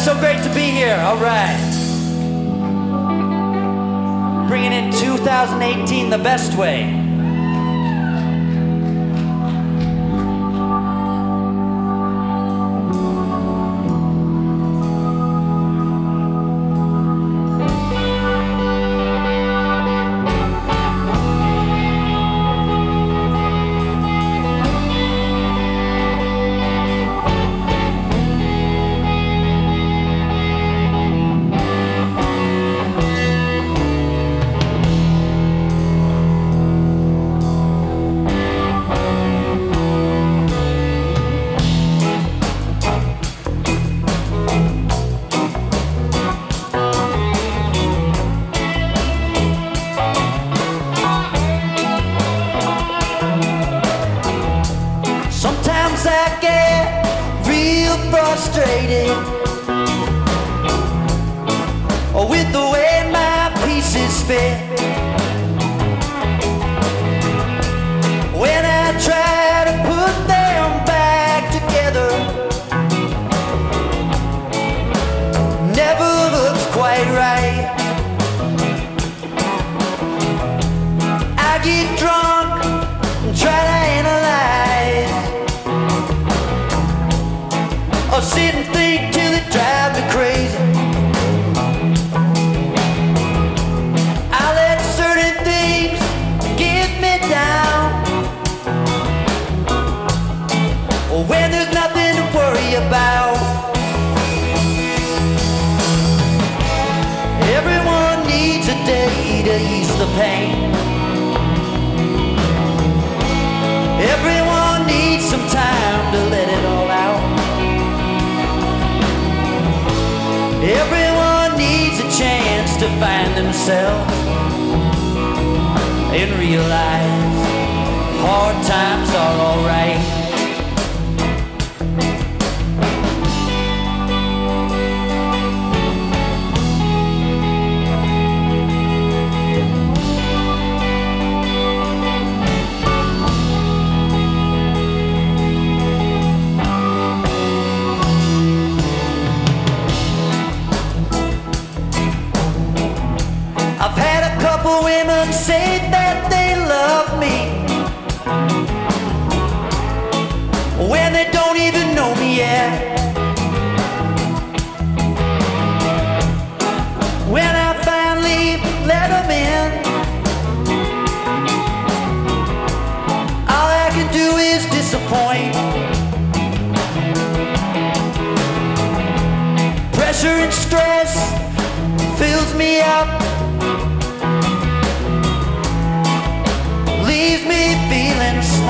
it's so great to be here. All right. Bringing in 2018 the best way. frustrated. himself and realize hard times are alright. say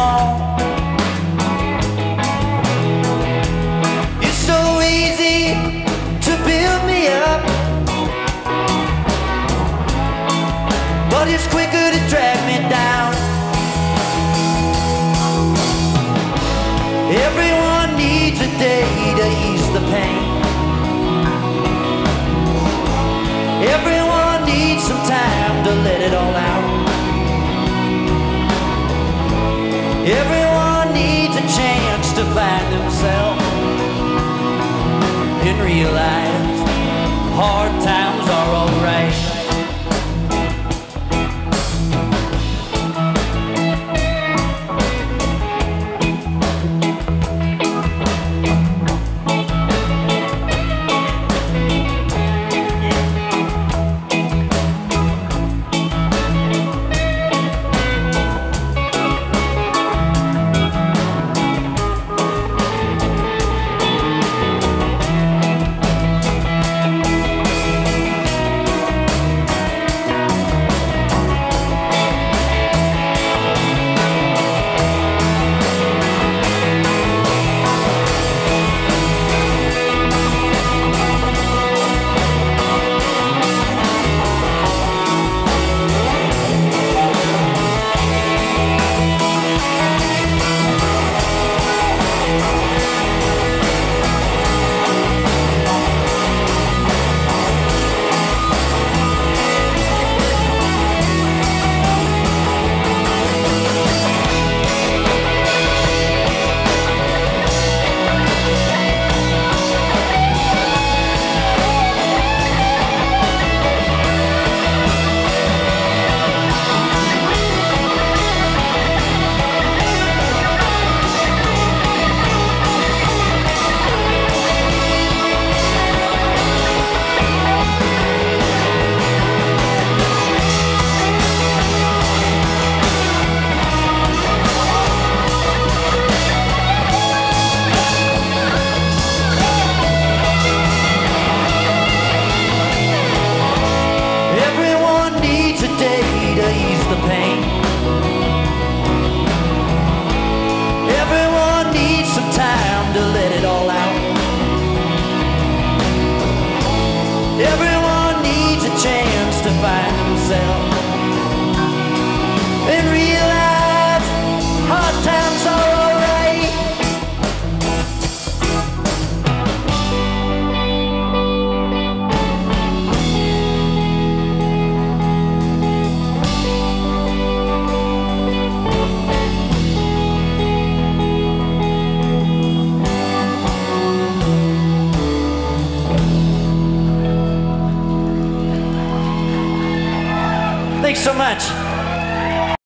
small. It's so easy to build me up, but it's quicker to drag me down. Everyone needs a day to ease the pain. and realized hard times. Find himself so much.